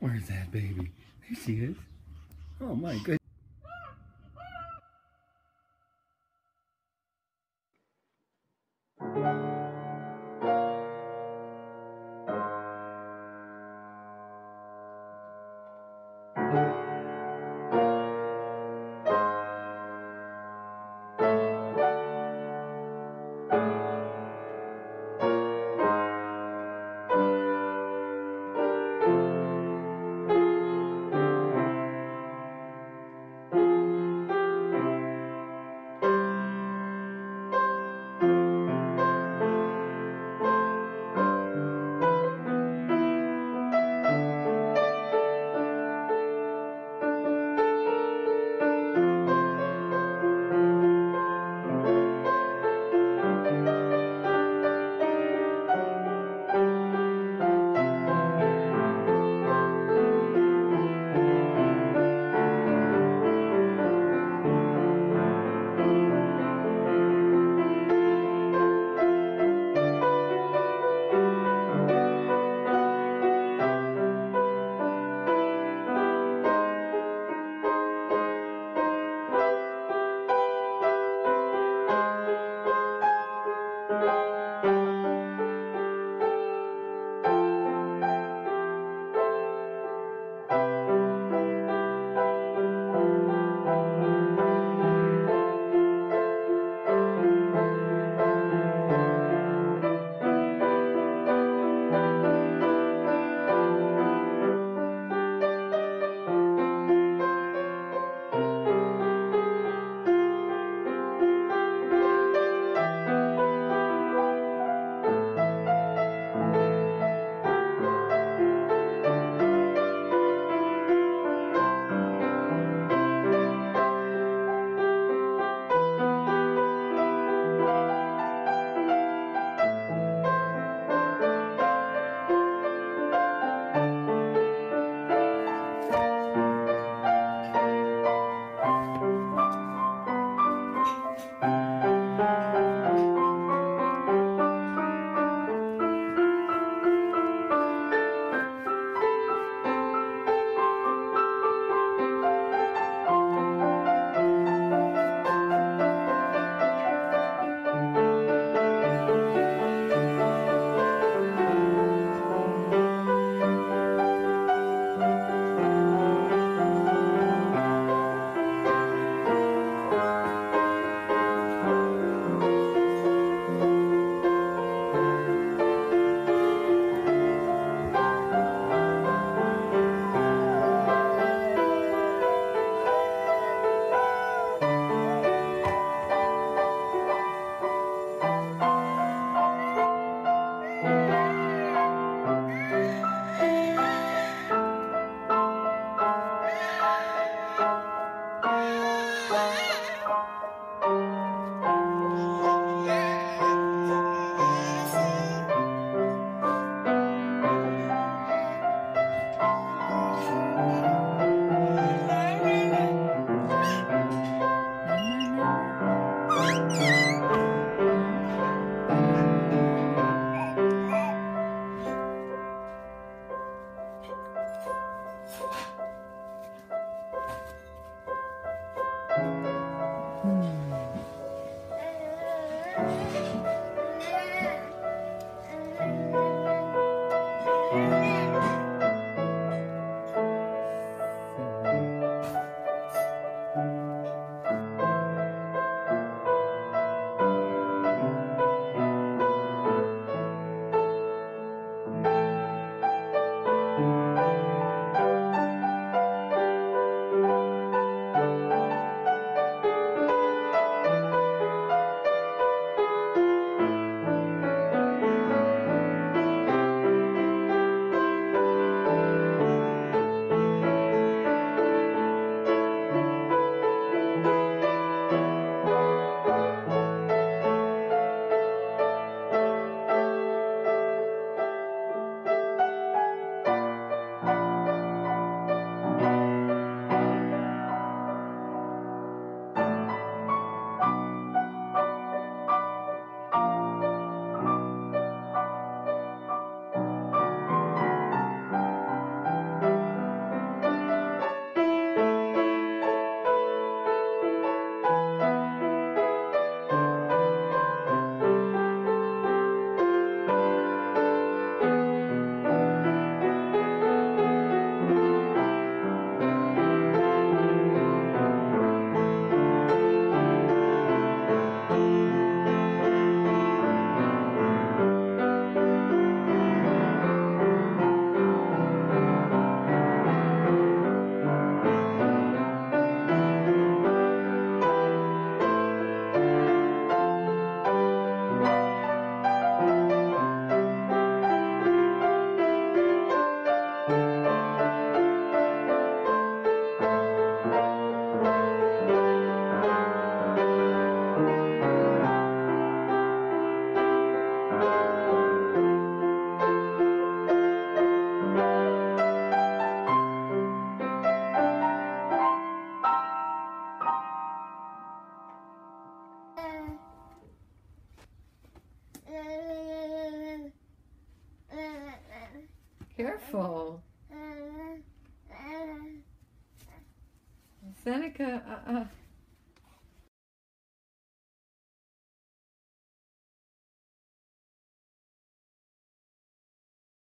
Where's that baby? There she is. Oh my goodness. Careful. Seneca, uh, uh.